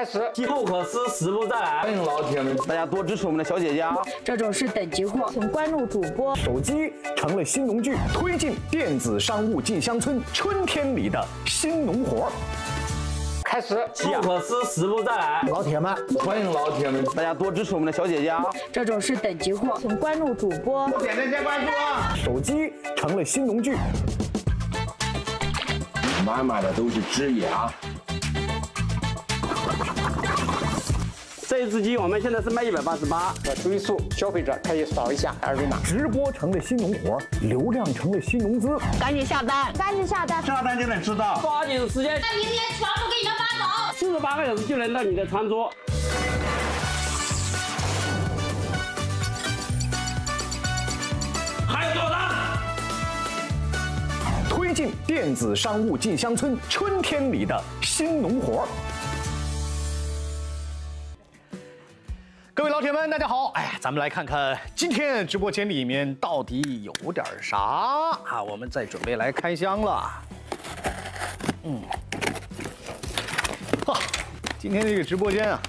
开始，机不可失，时不再来。欢迎老铁们，大家多支持我们的小姐姐啊！这种是等级货，请关注主播。手机成了新农具，推进电子商务进乡村，春天里的新农活。开始，机不可失，时不再来。老铁们，欢迎老铁们，大家多支持我们的小姐姐啊！这种是等级货，请关注主播。点赞加关注啊！手机成了新农具，满满的都是汁液这一只鸡我们现在是卖一百八十八，注意数，消费者可以扫一下二维码。直播成了新农活，流量成了新农资。赶紧下单，赶紧下单，下单就能知道。抓紧时间，那明天全部给你们发走。四十八个小时就能到你的餐桌。还有多少单？推进电子商务进乡村，春天里的新农活。友们，大家好！哎，咱们来看看今天直播间里面到底有点啥啊？我们在准备来开箱了。嗯，哈，今天这个直播间啊，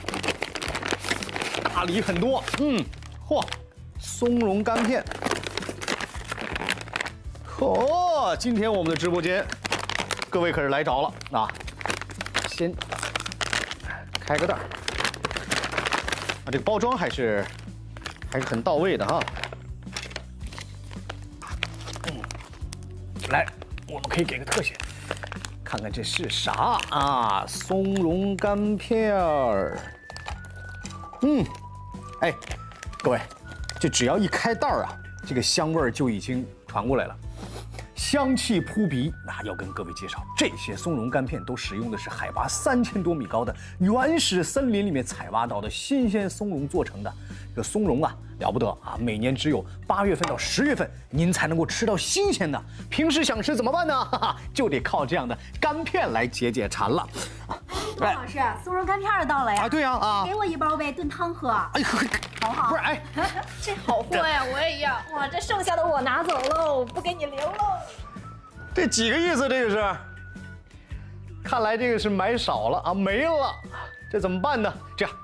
大礼很多。嗯，嚯，松茸干片。哦，今天我们的直播间，各位可是来着了啊！先开个袋。这个包装还是还是很到位的哈。嗯，来，我们可以给个特写，看看这是啥啊？松茸干片儿。嗯，哎，各位，这只要一开袋儿啊，这个香味儿就已经传过来了。香气扑鼻，那要跟各位介绍，这些松茸干片都使用的是海拔三千多米高的原始森林里面采挖到的新鲜松茸做成的。这松茸啊，了不得啊！每年只有八月份到十月份您才能够吃到新鲜的，平时想吃怎么办呢？哈哈，就得靠这样的干片来解解馋了。汤老师，松茸干片儿到了呀！啊，对呀啊，给我一包呗，炖汤喝。哎呦，好不好？不是哎，这好货呀，我也这剩下的我拿走喽，不给你留喽。这几个意思？这个是？看来这个是买少了啊，没了，这怎么办呢？这样，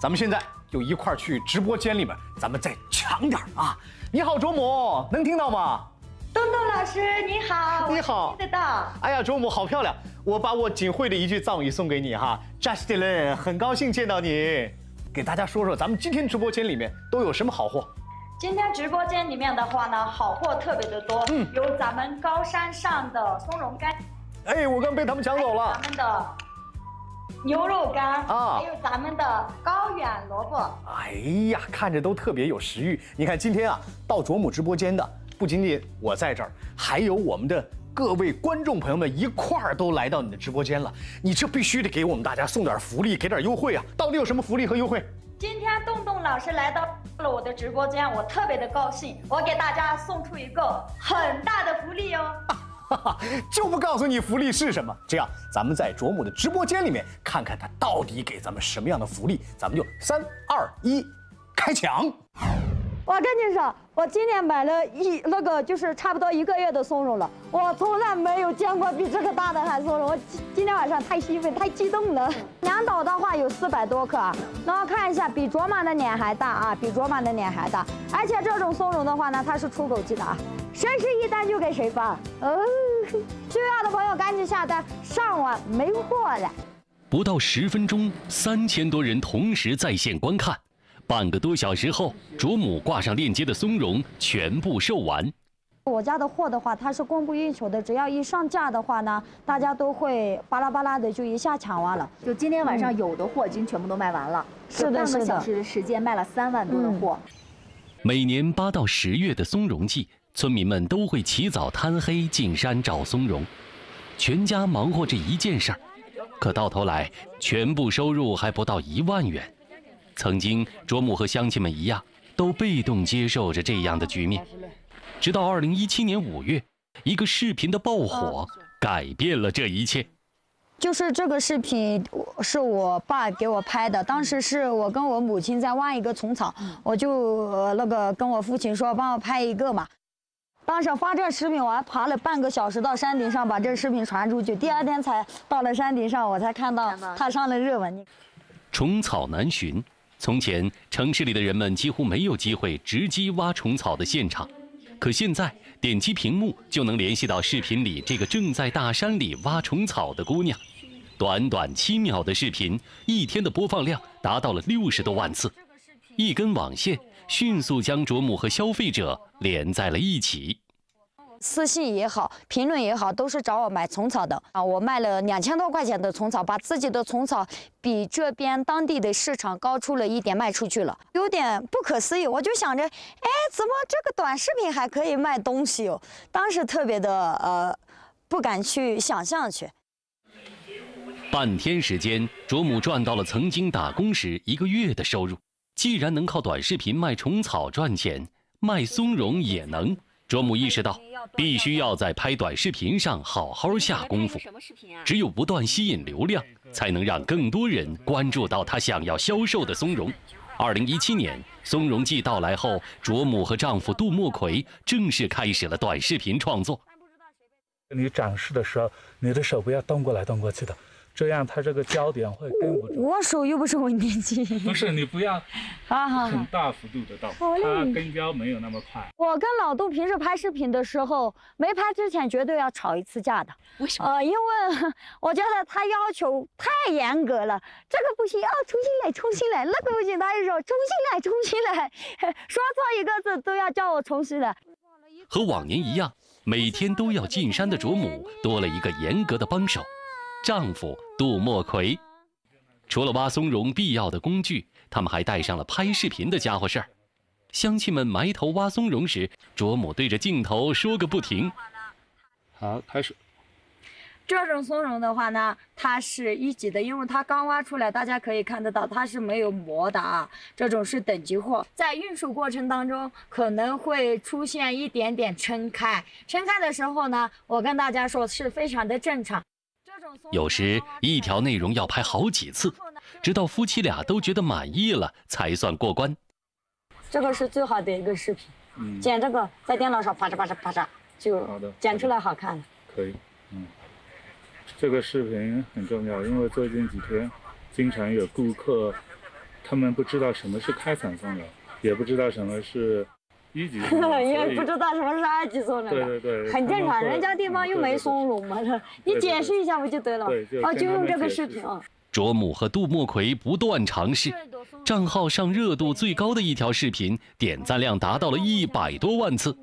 咱们现在就一块儿去直播间里面，咱们再抢点儿啊！你好，卓母，能听到吗？东东老师你好，你好听得到。哎呀，卓母好漂亮！我把我仅会的一句藏语送给你哈 j u s t i n 很高兴见到你。给大家说说咱们今天直播间里面都有什么好货？今天直播间里面的话呢，好货特别的多，嗯有咱们高山上的松茸干，哎，我刚被他们抢走了咱。们的牛肉干啊还有咱们的高远萝卜。哎呀，看着都特别有食欲。你看今天啊，到卓母直播间的不仅仅我在这儿，还有我们的各位观众朋友们一块儿都来到你的直播间了。你这必须得给我们大家送点福利，给点优惠啊！到底有什么福利和优惠？今天洞洞老师来到我的直播间，我特别的高兴，我给大家送出一个很大的福利哦。就不告诉你福利是什么。这样，咱们在卓母的直播间里面看看他到底给咱们什么样的福利。咱们就三二一，开抢！我跟你说，我今天买了一那个就是差不多一个月的松茸了，我从来没有见过比这个大的海松茸。我今今天晚上太兴奋，太激动了。两斗的话有四百多克啊，然后看一下，比卓玛的脸还大啊，比卓玛的脸还大。而且这种松茸的话呢，它是出口级的啊，谁是一单就给谁发。哦，需要的朋友赶紧下单，上网没货了。不到十分钟，三千多人同时在线观看。半个多小时后，卓母挂上链接的松茸全部售完。我家的货的话，它是供不应求的，只要一上架的话呢，大家都会巴拉巴拉的就一下抢完了。就今天晚上有的货已经全部都卖完了，是的是的个小时的时间卖了三万多的货。每年八到十月的松茸季，村民们都会起早贪黑进山找松茸，全家忙活这一件事儿，可到头来全部收入还不到一万元。曾经，卓木和乡亲们一样，都被动接受着这样的局面，直到二零一七年五月，一个视频的爆火，改变了这一切。就是这个视频是我爸给我拍的，当时是我跟我母亲在挖一个虫草，我就呃那个跟我父亲说帮我拍一个嘛。当时发这视频，我还爬了半个小时到山顶上把这视频传出去，第二天才到了山顶上，我才看到它上了热门。虫草难寻。从前，城市里的人们几乎没有机会直击挖虫草的现场，可现在点击屏幕就能联系到视频里这个正在大山里挖虫草的姑娘。短短七秒的视频，一天的播放量达到了六十多万次，一根网线迅速将卓木和消费者连在了一起。私信也好，评论也好，都是找我买虫草的啊！我卖了两千多块钱的虫草，把自己的虫草比这边当地的市场高出了一点卖出去了，有点不可思议。我就想着，哎，怎么这个短视频还可以卖东西哦？当时特别的呃，不敢去想象去。半天时间，卓母赚到了曾经打工时一个月的收入。既然能靠短视频卖虫草赚钱，卖松茸也能。卓母意识到，必须要在拍短视频上好好下功夫。只有不断吸引流量，才能让更多人关注到他想要销售的松茸。二零一七年，松茸季到来后，卓母和丈夫杜莫奎正式开始了短视频创作。你展示的时候，你的手不要动过来动过去的。这样它这个焦点会跟不住。我手又不是稳定器。不是你不要，很大幅度的动，它跟焦没有那么快。我跟老杜平时拍视频的时候，没拍之前绝对要吵一次架的。为什么？呃，因为 我觉得他要求太严格了，这个不行，要重新来，重新来，那个不行，他就说重新来，重新来，说错一个字都要叫我重新来。和往年一样，每天都要进山的卓母多了一个严格的帮手。丈夫杜莫奎，除了挖松茸必要的工具，他们还带上了拍视频的家伙事儿。乡亲们埋头挖松茸时，卓母对着镜头说个不停。好，开始。这种松茸的话呢，它是一级的，因为它刚挖出来，大家可以看得到，它是没有膜的啊。这种是等级货，在运输过程当中可能会出现一点点撑开，撑开的时候呢，我跟大家说是非常的正常。有时一条内容要拍好几次，直到夫妻俩都觉得满意了，才算过关。这个是最好的一个视频，剪这个在电脑上啪嚓啪嚓啪嚓就剪出来好看了。可以，嗯，这个视频很重要，因为最近几天经常有顾客，他们不知道什么是开伞松茸，也不知道什么是。一级，也不知道什么是二级松茸，对对对，很正常，人家地方又没松茸嘛，你解释一下不就得了？哦，就用这个视频啊。卓母和杜莫奎不断尝试，账号上热度最高的一条视频，点赞量达到了一百多万次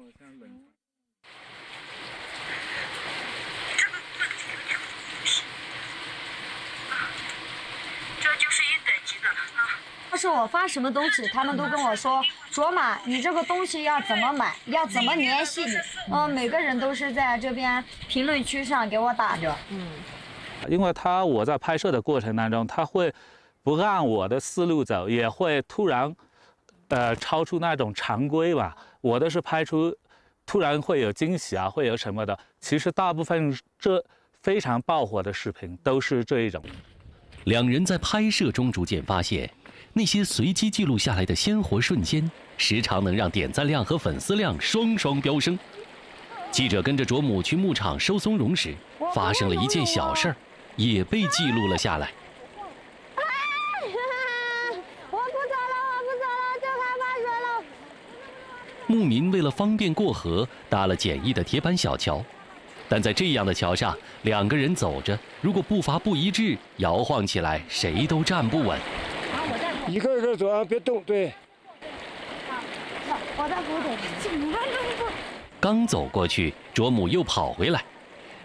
这就。是我发什么东西，他们都跟我说：“卓玛，你这个东西要怎么买？要怎么联系你？”嗯，每个人都是在这边评论区上给我打着。嗯，因为他我在拍摄的过程当中，他会不按我的思路走，也会突然，呃，超出那种常规吧。我的是拍出突然会有惊喜啊，会有什么的。其实大部分这非常爆火的视频都是这一种。两人在拍摄中逐渐发现。那些随机记录下来的鲜活瞬间，时常能让点赞量和粉丝量双双飙升。记者跟着卓母去牧场收松茸时，发生了一件小事儿，也被记录了下来。我不走了，我不走了，就害怕水了。牧民为了方便过河，搭了简易的铁板小桥，但在这样的桥上，两个人走着，如果步伐不一致，摇晃起来，谁都站不稳。一个一个走，别动。对。我在扶着。刚走过去，卓母又跑回来。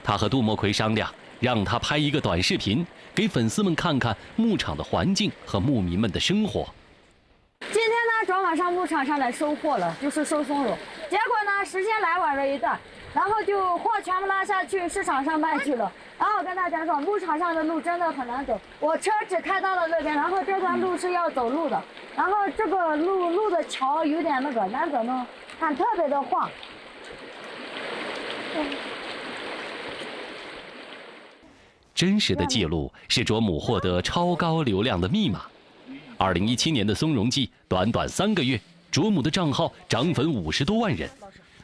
他和杜莫奎商量，让他拍一个短视频，给粉丝们看看牧场的环境和牧民们的生活。今天呢，转马上牧场上来收货了，就是收松茸。结果呢，时间来晚了一段。然后就货全部拉下去市场上卖去了。然后我跟大家说，牧场上的路真的很难走。我车只开到了那边，然后这段路是要走路的。然后这个路路的桥有点那个难走呢，看特别的晃。真实的记录是卓母获得超高流量的密码。二零一七年的松茸季，短短三个月，卓母的账号涨粉五十多万人。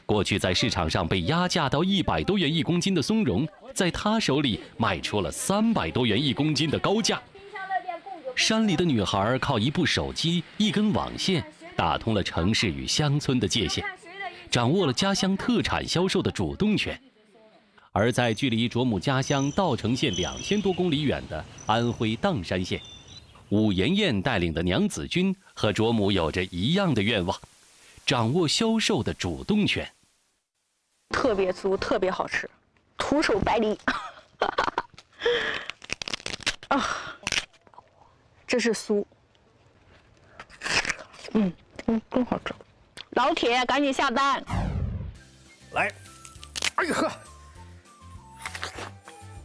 过去在市场上被压价到一百多元一公斤的松茸，在他手里卖出了三百多元一公斤的高价。山里的女孩靠一部手机、一根网线，打通了城市与乡村的界限，掌握了家乡特产销售的主动权。而在距离卓母家乡稻城县两千多公里远的安徽砀山县，武妍妍带领的娘子军和卓母有着一样的愿望，掌握销售的主动权。特别酥，特别好吃，徒手白梨。啊，这是酥，嗯嗯，真好吃。老铁，赶紧下单！来，哎呦呵，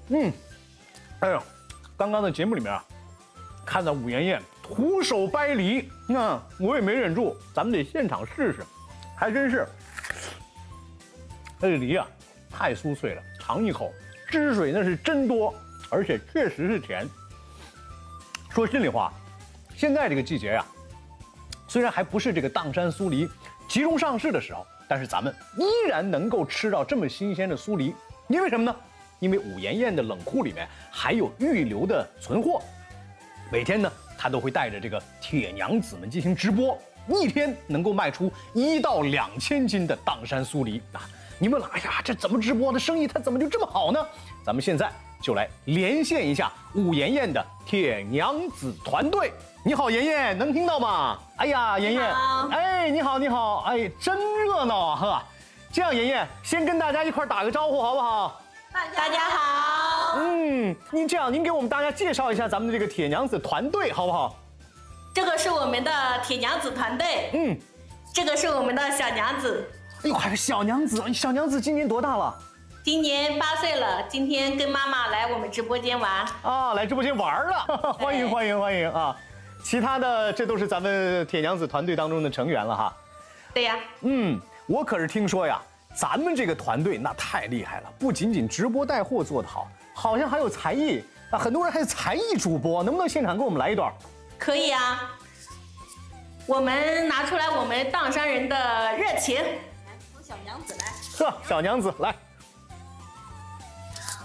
嗯，哎呦，刚刚的节目里面啊，看到武妍妍徒手掰梨，那我也没忍住，咱们得现场试试，还真是。这个梨啊，太酥脆了，尝一口，汁水那是真多，而且确实是甜。说心里话，现在这个季节呀，虽然还不是这个砀山酥梨集中上市的时候，但是咱们依然能够吃到这么新鲜的酥梨，因为什么呢？因为武妍妍的冷库里面还有预留的存货，每天呢，他都会带着这个铁娘子们进行直播，一天能够卖出一到两千斤的砀山酥梨啊。你问了，哎呀，这怎么直播的生意？他怎么就这么好呢？咱们现在就来连线一下武妍妍的铁娘子团队。你好，妍妍，能听到吗？哎呀，妍妍，哎，你好，你好，哎，真热闹啊，呵。这样，妍妍先跟大家一块打个招呼，好不好？大家好。嗯，您这样，您给我们大家介绍一下咱们的这个铁娘子团队，好不好？这个是我们的铁娘子团队。嗯，这个是我们的小娘子。哎呦，还是小娘子！小娘子今年多大了？今年八岁了。今天跟妈妈来我们直播间玩啊，来直播间玩了。欢迎欢迎欢迎啊！其他的这都是咱们铁娘子团队当中的成员了哈。对呀。嗯，我可是听说呀，咱们这个团队那太厉害了，不仅仅直播带货做得好，好像还有才艺啊，很多人还有才艺主播，能不能现场给我们来一段？可以啊。我们拿出来我们砀山人的热情。来小娘子来，呵，小娘子来。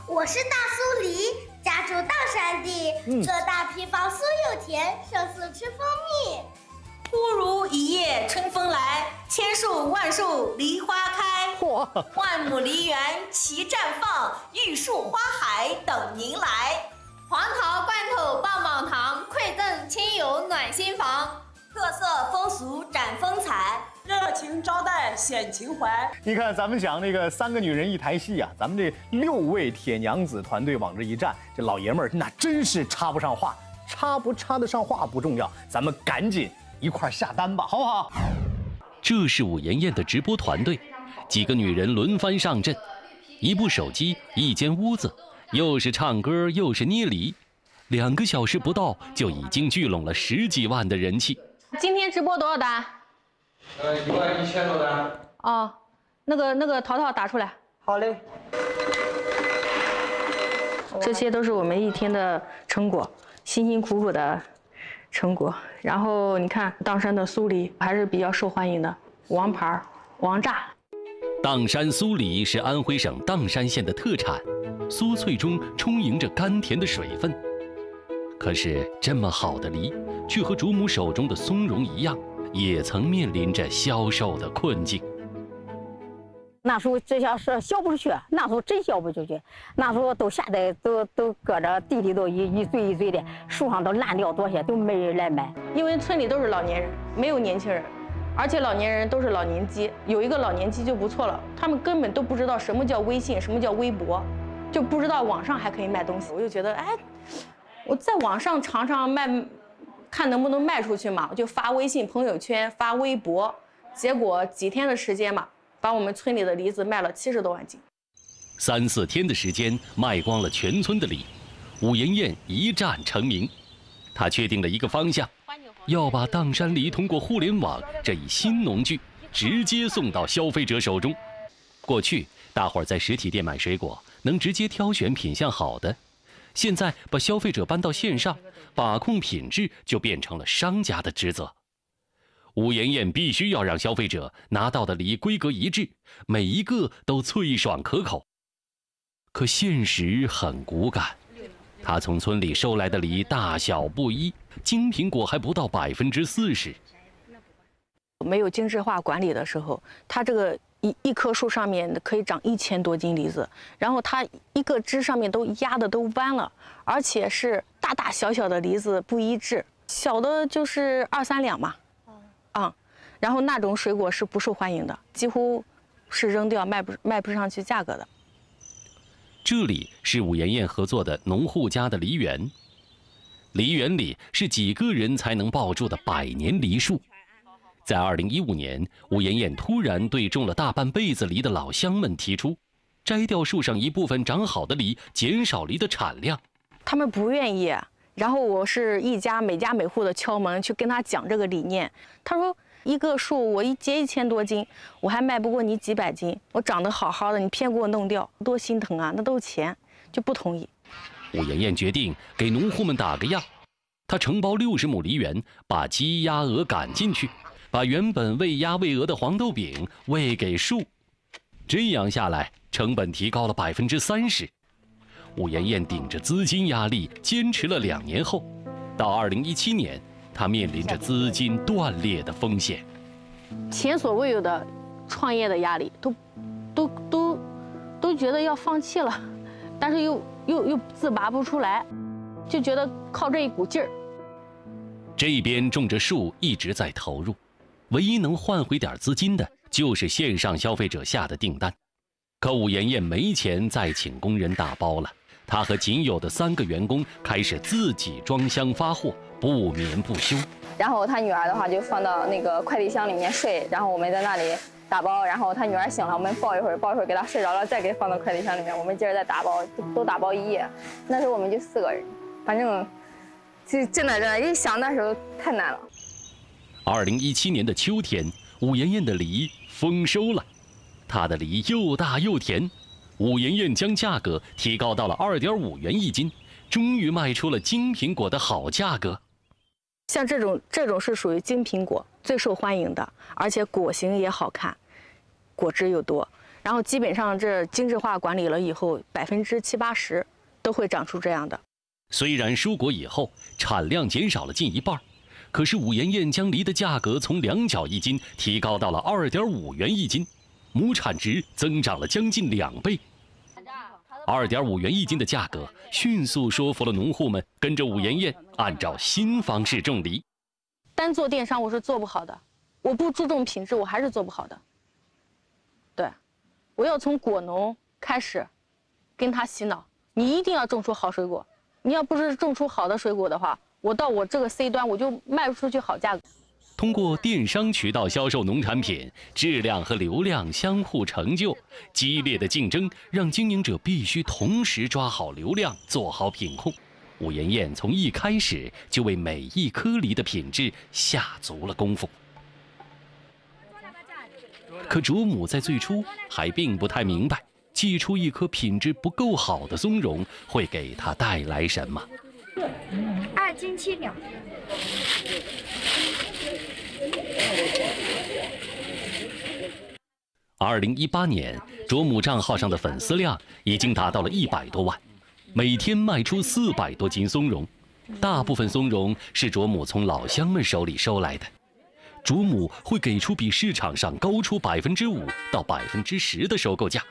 我是大苏梨，家住砀山地，这大皮房酥又甜，胜似吃蜂蜜。忽如一夜春风来，千树万树梨花开。万亩梨园齐绽放，玉树花海等您来。黄桃罐头棒棒糖，馈赠亲友暖心房。特色风俗展风采，热情招待显情怀。你看，咱们讲那个三个女人一台戏啊，咱们这六位铁娘子团队往这一站，这老爷们儿那真是插不上话，插不插得上话不重要，咱们赶紧一块下单吧，好不好？这是武妍妍的直播团队，几个女人轮番上阵，一部手机，一间屋子，又是唱歌又是捏梨，两个小时不到就已经聚拢了十几万的人气。今天直播多少单？呃，一万一千多单。哦，那个那个淘淘打出来。好嘞。这些都是我们一天的成果，辛辛苦苦的成果。然后你看，砀山的酥梨还是比较受欢迎的，王牌王炸。砀山酥梨是安徽省砀山县的特产，酥脆中充盈着甘甜的水分。可是这么好的梨。却和主母手中的松茸一样，也曾面临着销售的困境。那时候这些是销不出去，那时候真销不出去。那时候都现在都都搁着地里头一一堆一堆的，树上都烂掉多些，都没人来买。因为村里都是老年人，没有年轻人，而且老年人都是老年机，有一个老年机就不错了。他们根本都不知道什么叫微信，什么叫微博，就不知道网上还可以卖东西。我就觉得，哎，我在网上尝尝卖。看能不能卖出去嘛，我就发微信朋友圈，发微博，结果几天的时间嘛，把我们村里的梨子卖了七十多万斤。三四天的时间卖光了全村的梨，武妍妍一战成名。她确定了一个方向，要把砀山梨通过互联网这一新农具直接送到消费者手中。过去大伙儿在实体店买水果能直接挑选品相好的，现在把消费者搬到线上。把控品质就变成了商家的职责。吴妍妍必须要让消费者拿到的梨规格一致，每一个都脆爽可口。可现实很骨感，他从村里收来的梨大小不一，金苹果还不到百分之四十。没有精致化管理的时候，它这个一一棵树上面可以长一千多斤梨子，然后它一个枝上面都压的都弯了，而且是大大小小的梨子不一致，小的就是二三两嘛，啊，然后那种水果是不受欢迎的，几乎是扔掉卖不卖不上去价格的。这里是武妍妍合作的农户家的梨园，梨园里是几个人才能抱住的百年梨树。在二零一五年，武妍妍突然对种了大半辈子梨的老乡们提出，摘掉树上一部分长好的梨，减少梨的产量。他们不愿意，然后我是一家每家每户的敲门去跟他讲这个理念。他说：“一个树我一结一千多斤，我还卖不过你几百斤，我长得好好的，你偏给我弄掉，多心疼啊！那都是钱，就不同意。”武妍妍决定给农户们打个样，她承包六十亩梨园，把鸡鸭鹅赶进去。把原本喂鸭喂鹅的黄豆饼喂给树，这样下来成本提高了百分之三十。武妍妍顶着资金压力坚持了两年后，到二零一七年，她面临着资金断裂的风险，前所未有的创业的压力，都都都都觉得要放弃了，但是又又又自拔不出来，就觉得靠这一股劲儿。这边种着树一直在投入。唯一能换回点资金的，就是线上消费者下的订单。可武妍妍没钱再请工人打包了，她和仅有的三个员工开始自己装箱发货，不眠不休。然后他女儿的话就放到那个快递箱里面睡，然后我们在那里打包。然后他女儿醒了，我们抱一会儿，抱一会儿给她睡着了，再给放到快递箱里面，我们接着再打包，都打包一夜。那时候我们就四个人，反正就真的真的，一想那时候太难了。二零一七年的秋天，武妍妍的梨丰收了，她的梨又大又甜。武妍妍将价格提高到了二点五元一斤，终于卖出了金苹果的好价格。像这种这种是属于金苹果最受欢迎的，而且果形也好看，果汁又多。然后基本上这精致化管理了以后，百分之七八十都会长出这样的。虽然蔬果以后产量减少了近一半。可是武妍妍将梨的价格从两角一斤提高到了二点五元一斤，亩产值增长了将近两倍。二点五元一斤的价格迅速说服了农户们跟着武妍妍按照新方式种梨。单做电商我是做不好的，我不注重品质我还是做不好的。对，我要从果农开始，跟他洗脑，你一定要种出好水果。你要不是种出好的水果的话。我到我这个 C 端，我就卖不出去好价格。通过电商渠道销售农产品，质量和流量相互成就。激烈的竞争让经营者必须同时抓好流量，做好品控。武妍妍从一开始就为每一颗梨的品质下足了功夫。可主母在最初还并不太明白，寄出一颗品质不够好的松茸会给他带来什么。二斤七两。二零一八年，卓母账号上的粉丝量已经达到了一百多万，每天卖出四百多斤松茸，大部分松茸是卓母从老乡们手里收来的。卓母会给出比市场上高出百分之五到百分之十的收购价。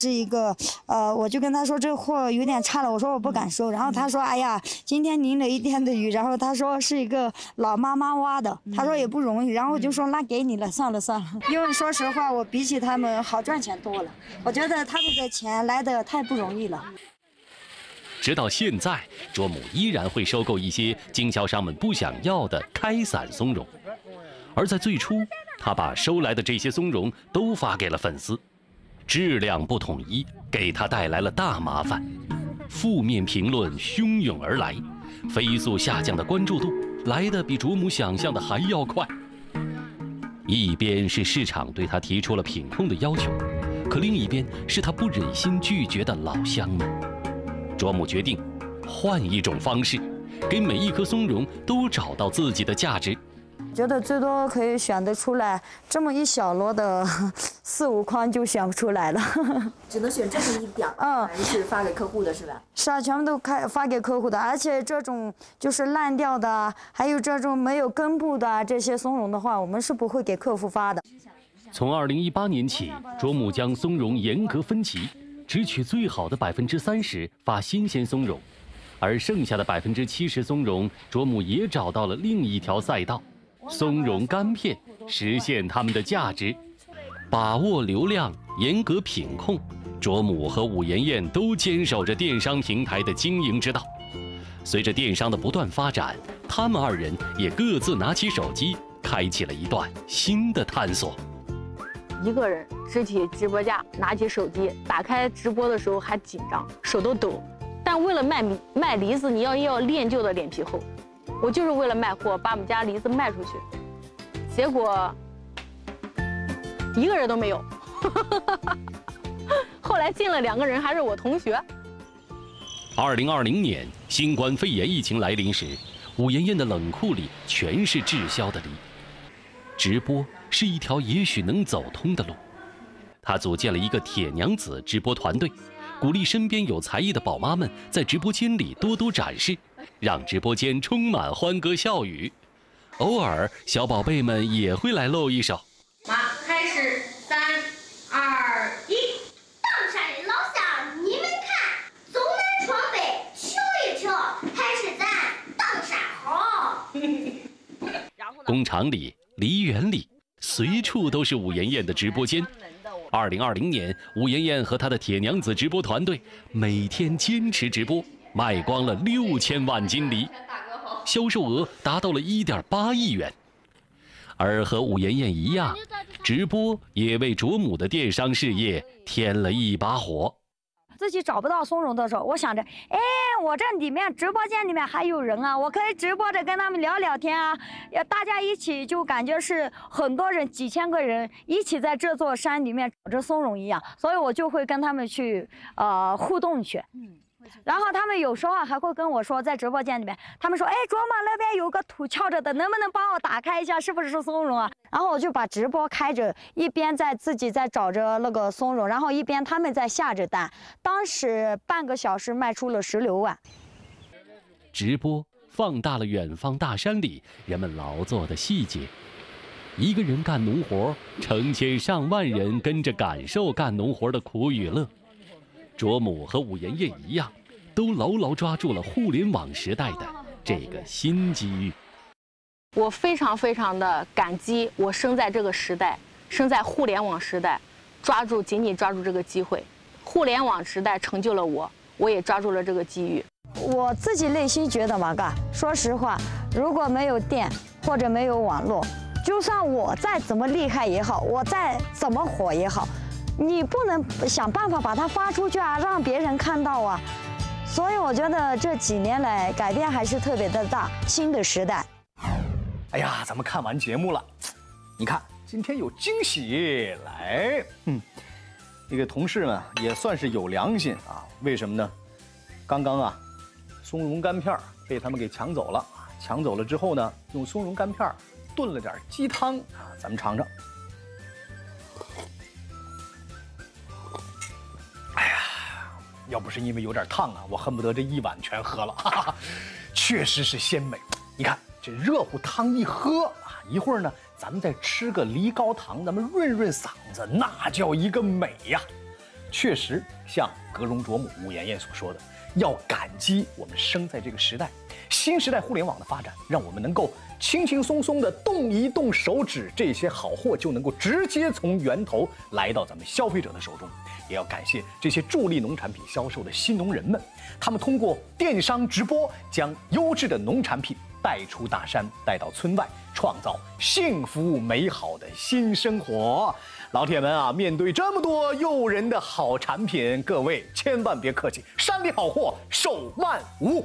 是一个，呃，我就跟他说这货有点差了，我说我不敢收，然后他说，哎呀，今天淋了一天的雨，然后他说是一个老妈妈挖的，他说也不容易，然后我就说那给你了，算了算了，因为说实话，我比起他们好赚钱多了，我觉得他们的钱来的太不容易了。直到现在，卓母依然会收购一些经销商们不想要的开伞松茸，而在最初，他把收来的这些松茸都发给了粉丝。质量不统一，给他带来了大麻烦，负面评论汹涌而来，飞速下降的关注度来的比主母想象的还要快。一边是市场对他提出了品控的要求，可另一边是他不忍心拒绝的老乡们。卓母决定换一种方式，给每一颗松茸都找到自己的价值，觉得最多可以选得出来这么一小摞的 四五筐就选不出来了，只能选这么一点儿，嗯，是发给客户的是吧？是啊，全部都开发给客户的，而且这种就是烂掉的，还有这种没有根部的这些松茸的话，我们是不会给客户发的。从二零一八年起，卓母将松茸严格分级，只取最好的百分之三十发新鲜松茸，而剩下的百分之七十松茸，卓母也找到了另一条赛道。松茸干片实现它们的价值，把握流量，严格品控。卓母和武妍妍都坚守着电商平台的经营之道。随着电商的不断发展，他们二人也各自拿起手机，开启了一段新的探索。一个人支起直播架，拿起手机，打开直播的时候还紧张，手都抖。但为了卖米卖梨子，你要要练就的脸皮厚。我就是为了卖货，把我们家梨子卖出去，结果一个人都没有。后来进了两个人，还是我同学。二零二零年新冠肺炎疫情来临时，武妍妍的冷库里全是滞销的梨。直播是一条也许能走通的路，她组建了一个铁娘子直播团队，鼓励身边有才艺的宝妈们在直播间里多多展示。让直播间充满欢歌笑语，偶尔小宝贝们也会来露一手。马开始，三二一，荡山的老乡，你们看，走南闯北，瞧一瞧，还是咱荡山好。工厂里、梨园里，随处都是武妍妍的直播间。二零二零年，武妍妍和她的铁娘子直播团队每天坚持直播。卖光了六千万斤梨，销售额达到了一点八亿元。而和武妍妍一样，直播也为卓母的电商事业添了一把火。自己找不到松茸的时候，我想着，哎，我这里面直播间里面还有人啊，我可以直播着跟他们聊聊天啊，要大家一起就感觉是很多人，几千个人一起在这座山里面找着松茸一样，所以我就会跟他们去呃互动去。然后他们有时候还会跟我说，在直播间里面，他们说：“哎，卓玛那边有个土翘着的，能不能帮我打开一下？是不是松茸啊？”然后我就把直播开着，一边在自己在找着那个松茸，然后一边他们在下着单。当时半个小时卖出了十六万。直播放大了远方大山里人们劳作的细节，一个人干农活，成千上万人跟着感受干农活的苦与乐。卓母和武妍妍一样，都牢牢抓住了互联网时代的这个新机遇。我非常非常的感激，我生在这个时代，生在互联网时代，抓住紧紧抓住这个机会。互联网时代成就了我，我也抓住了这个机遇。我自己内心觉得嘛，嘎，说实话，如果没有电或者没有网络，就算我再怎么厉害也好，我再怎么火也好。你不能想办法把它发出去啊，让别人看到啊，所以我觉得这几年来改变还是特别的大。新的时代，哎呀，咱们看完节目了，你看今天有惊喜来，嗯，那个同事们也算是有良心啊，为什么呢？刚刚啊，松茸干片被他们给抢走了，抢走了之后呢，用松茸干片炖了点鸡汤啊，咱们尝尝。要不是因为有点烫啊，我恨不得这一碗全喝了。哈哈，确实是鲜美。你看这热乎汤一喝啊，一会儿呢，咱们再吃个梨膏糖，咱们润润嗓子，那叫一个美呀。确实像格荣卓木武妍妍所说的，要感激我们生在这个时代，新时代互联网的发展，让我们能够轻轻松松的动一动手指，这些好货就能够直接从源头来到咱们消费者的手中。也要感谢这些助力农产品销售的新农人们，他们通过电商直播，将优质的农产品带出大山，带到村外，创造幸福美好的新生活。老铁们啊，面对这么多诱人的好产品，各位千万别客气，山里好货手慢无。